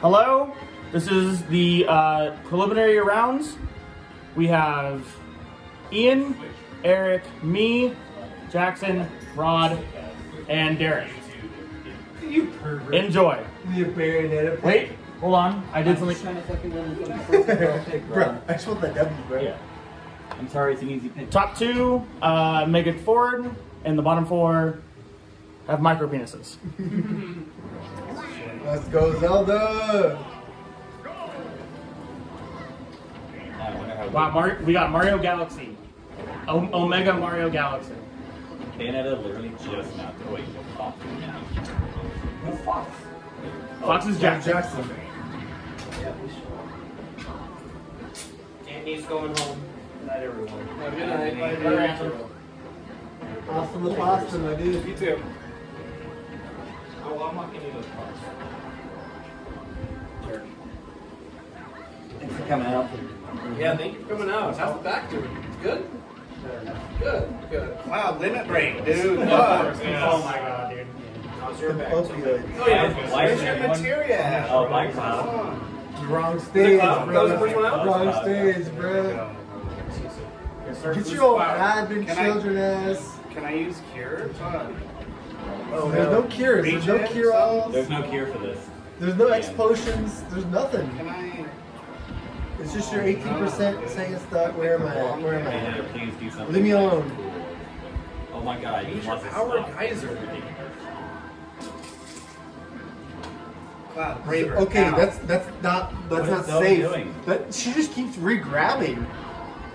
Hello, this is the uh, preliminary rounds. We have Ian, Eric, me, Jackson, Rod, and Derek. You pervert. Enjoy. You bayonet. Wait, hold on. I did something. trying to fucking win the fucking first pick, bro. Bro, I just want that W, bro. Yeah. I'm sorry, it's an easy pick. Top two uh, make it forward, and the bottom four have micro penises. Let's go, Zelda. I wonder how Wow, Mar- we got Mario Galaxy, o- Omega Mario Galaxy. Bayonetta literally just now. Oh, wait, Fox is now. Who's Fox? Fox is Jackson. Jackson. Andy's going home. Good night, everyone. Have a good night. Bye, Better bye. answer. Awesome the pasta, my dude. You too. Oh, I'm not getting those parts. Thanks for coming out. Yeah, thank you for coming out. How's the back doing? It's good? Good, good. Wow, limit break, dude. Oh Fuck. my god, dude. How's your back? Opioids. Oh, yeah. Where's your materia? Oh, my cloud. Wrong stage, That bro. was the first one out? Wrong stage, bro. Get your advent Can I- children ass. Can I use cure? Fuck. Oh, there's no cures. There's no cure alls. There's no cure for this. There's no X potions. There's nothing. Can I? It's just your 18% saying stuff. Where am I at? Where am I at? Please do something. Leave me alone. Oh my god, you Use your power stop. geyser. Ridiculous. Cloud, braver. Okay, now. that's that's not that's What not safe. doing? That she just keeps re-grabbing.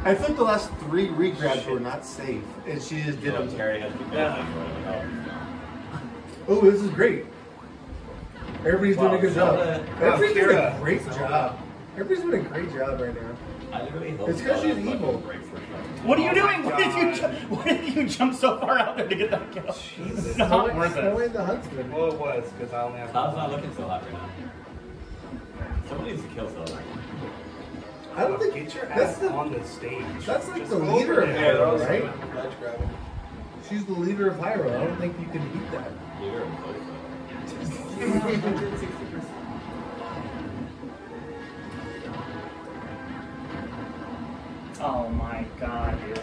I think the last three re-grabs were not safe, and she just did them. Terry has to go. Yeah. Oh, this is great. Everybody's doing a good job. Zelda- Everybody's doing a great job. Everybody's doing a great job right now. I literally hope It's 'cause Zelda she's fucking evil. breaks her phone. What are you Oh doing? my Why did you oh God. why did you jump so far out there to get that kill? Jesus. It's not worth it. Snowing the huntsman. Well, it was because I only have. Cloud's not looking so hot right now. Somebody needs to kill Zelda. I don't think Get your that's ass on the stage. that's like Just the go leader over of there. Hyrule, right? She's the leader of Hyrule. I don't think you can beat that. Leader of Oh my god, dude.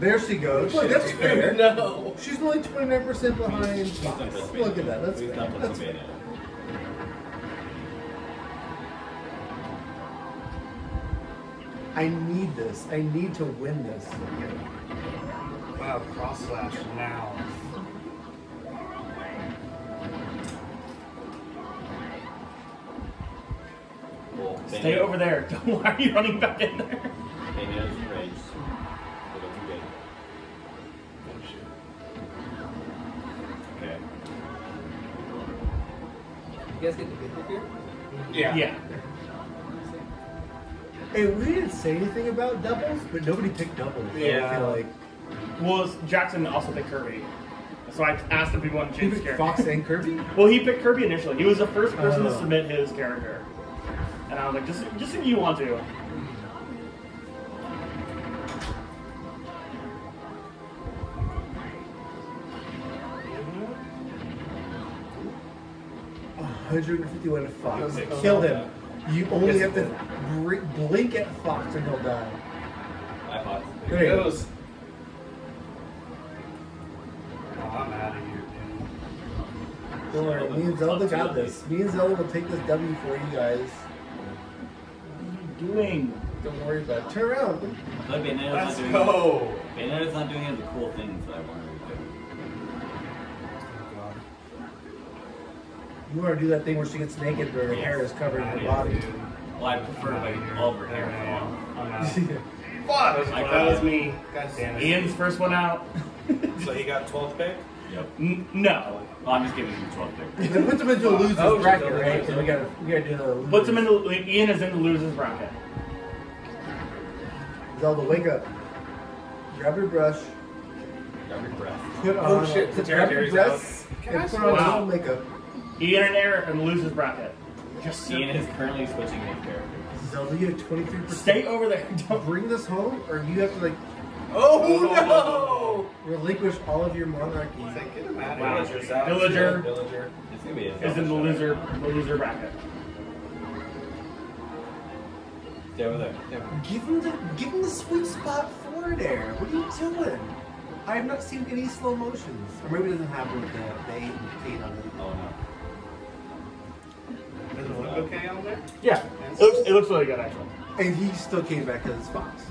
There she goes. Look, that's fair. No. She's only 29% behind Fox. Look at that. That's fair. That's fair. I need this. I need to win this. Wow, cross slash now. Well, Stay over there. Why are you running back in there? Bayonetta's enraged. They look good. Okay. You guys get the good pick here? Yeah. Yeah. Hey, we didn't say anything about doubles, but nobody picked doubles. Yeah. I Yeah. feel like Well, Jackson also picked Kirby. So I asked if he wanted to he change his character. Fox and Kirby. Well, he picked Kirby initially. He was the first oh, person to Oh. submit his character. And I was like, just, just if you want to. Oh, 151 to Fox. Okay. Kill him. You only have to br- blink at Fox and he'll die. I thought. There you go. goes. Zelda got this. Me and Zelda will take this W for you guys. What are you doing? Don't worry about it. Turn around. I feel like Bayonetta's Let's not doing. go. Bayonetta's not doing any of the cool things that I wanted her to do. You want to do that thing where she gets naked, but her hair is covering her body. Well, I prefer like all of her hair fall. I'm out. Fuck! That was me. God damn it. Ian's first one out. So he got 12th pick? Yep. N- no. Well, I'm just giving you 12 pick. Then puts him into a loser's Oh, bracket, over right? there. Because we gotta, we gotta do another loser. Puts him in the, Ian is in the losers bracket. Zelda, wake up. Grab your brush. Grab your breath. Put oh, on. Oh, shit, the grab your territory's breasts Can I and put on switch? little makeup. Ian and Eric in the losers bracket. Just Ian is currently switching his character. Zelda, you have 23%. stay over there. Don't. Bring this home, or you have to like Oh Relinquish all of your monarchy. Say, get him out Wow. of here. Villager's out. Villager. Villager. It's gonna be a Is in the loser, the loser bracket. Stay over there. Stay over there. Give him the give him the sweet spot forward air. What are you doing? I have not seen any slow motions. Or maybe it doesn't have with the, the eight and eight on it. Oh no. Does it look okay on there? Yeah, it looks, it looks really good actually. And he still came back because it's Fox.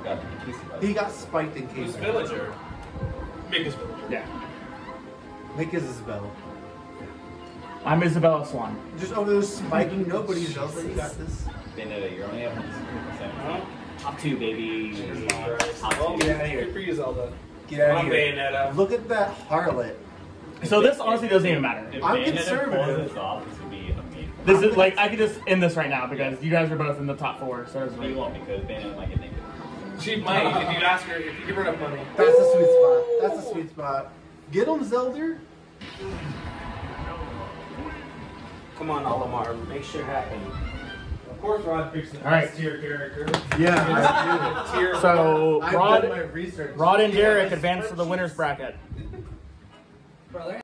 Oh god. Please see He got spiked in came Who's back. Villager? Biggest Villager. Yeah, Make his Isabella. I'm Isabella Swan. Just oh, over there spiking nobody. Zelda, you got this. Bayonetta, you're only at 100%. Top two, baby. Top Oh, two. Get out of Good here. for you, Zelda. Get out of here. Bayonetta. Look at that harlot. So this honestly doesn't even matter. If I'm Bayonetta conservative. pulls this off, this would be amazing. This is like I could just end this right now because you guys are both in the top four. So it's But you like, won't because Bayonetta might get naked. She might if you ask her if you give her enough money. That's the sweet spot. That's the sweet spot. Get him, Zelda. Come on, Olimar. Make sure happen. Of course, Rod picks the All right. best tier character. Yeah, Tier. so I do. I've done my Rod. Rod and Derek advance to the winners bracket. Brother.